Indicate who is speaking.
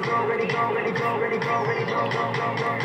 Speaker 1: ready, go, ready, go, ready, go, ready, go, ready, go, go, go, go.